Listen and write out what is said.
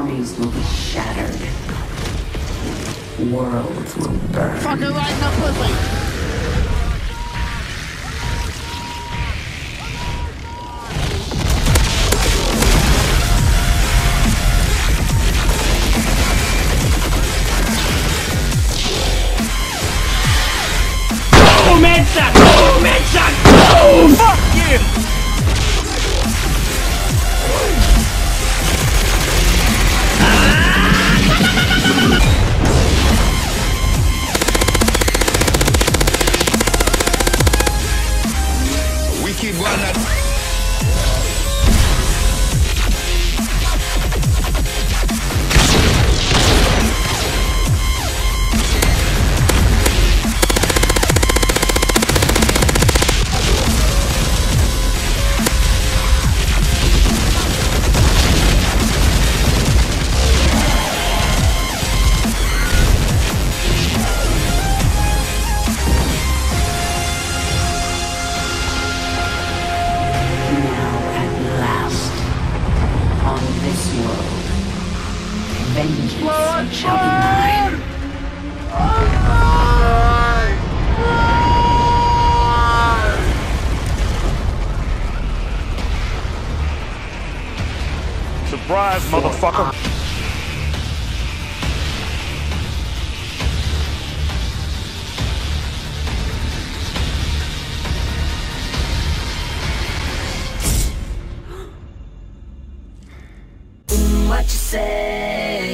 armies will be shattered. Worlds will burn. Fucking lighten right, pussy! Wicked It shall. Surprise, motherfucker! what you say